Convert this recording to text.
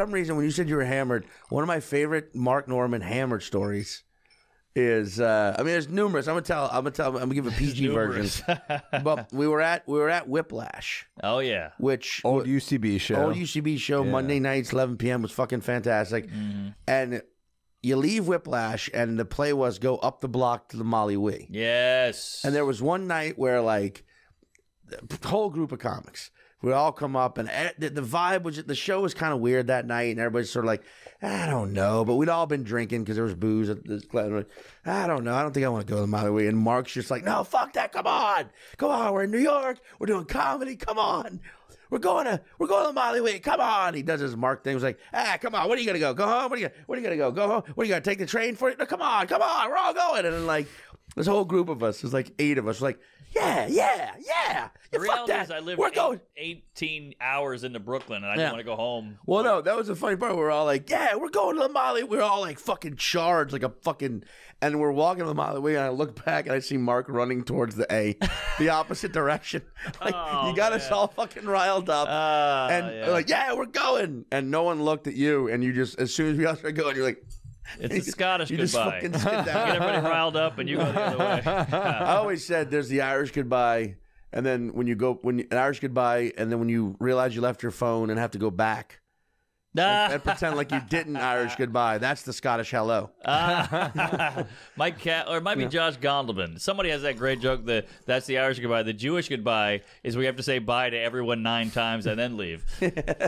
some reason, when you said you were hammered, one of my favorite Mark Normand hammered stories is uh, I mean, there's numerous. I'm gonna tell. I'm gonna tell. I'm gonna give a PG numerous. version. but we were at we were at Whiplash, Oh yeah. which Old UCB show. old UCB show Monday nights, 11 p.m. was fucking fantastic. Mm-hmm. And you leave Whiplash, and the play was go up the block to the Molly Wee. Yes. And there was one night where like the whole group of comics would all come up, and e- the, the vibe was the show was kind of weird that night, and everybody's sort of like, I don't know, but we'd all been drinking because there was booze at this. club. I don't know, I don't think I want to go to the Molly Wee. And Mark's just like, No, fuck that, come on, come on, we're in New York, we're doing comedy, come on. We're going to we're going to Molly Wee. Come on. He does his Mark thing. He's like, ah, come on. What are you gonna go? Go home. What are you What are you gonna go? Go home. What are you gonna take the train for it? No, come on, come on. We're all going. And then like this whole group of us, there's like eight of us, like, yeah, yeah, yeah. the Yeah, fuck reality that. is, I live We're eight- going. 18 hours into Brooklyn, and I Yeah. just want to go home. Well, no, that was the funny part. We're all like, yeah, we're going to the Molly. We're all like fucking charged, like a fucking. And we're walking to the Molly Way, and I look back and I see Mark running towards the A, the opposite direction. Like, Oh, you got us man. all fucking riled up. Ah, and yeah. like, yeah, we're going. And no one looked at you. And you just, as soon as we all started going, you're like, It's a Scottish you just goodbye. fucking Get down. everybody riled up, and you go the other way. I always said there's the Irish goodbye, and then when you go when you, an Irish goodbye, and then when you realize you left your phone and have to go back Ah. and pretend like you didn't Irish goodbye, that's the Scottish hello. Ah. Mike Cat, or it might be Josh Gondelman. Somebody has that great joke that that's the Irish goodbye. The Jewish goodbye is we have to say bye to everyone nine times and then leave.